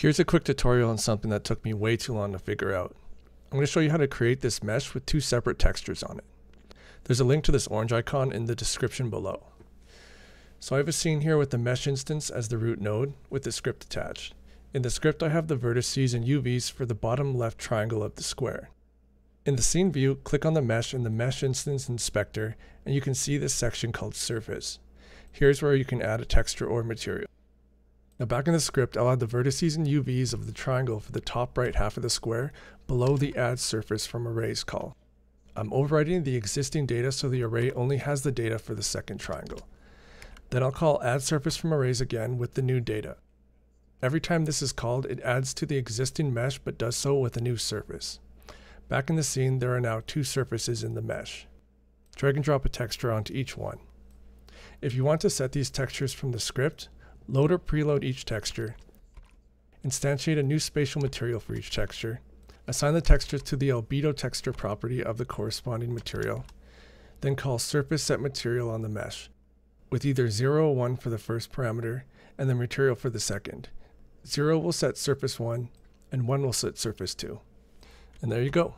Here's a quick tutorial on something that took me way too long to figure out. I'm going to show you how to create this mesh with two separate textures on it. There's a link to this orange icon in the description below. So I have a scene here with the mesh instance as the root node with the script attached. In the script I have the vertices and UVs for the bottom left triangle of the square. In the scene view, click on the mesh in the mesh instance inspector and you can see this section called surface. Here's where you can add a texture or material. Now back in the script, I'll add the vertices and UVs of the triangle for the top right half of the square below the add surface from arrays call. I'm overwriting the existing data so the array only has the data for the second triangle. Then I'll call add surface from arrays again with the new data. Every time this is called, it adds to the existing mesh but does so with a new surface. Back in the scene, there are now two surfaces in the mesh. Drag and drop a texture onto each one. If you want to set these textures from the script, Load or preload each texture. Instantiate a new spatial material for each texture. Assign the textures to the albedo texture property of the corresponding material. Then call surface set material on the mesh with either 0 or 1 for the first parameter and the material for the second. 0 will set surface 1 and 1 will set surface 2. And there you go.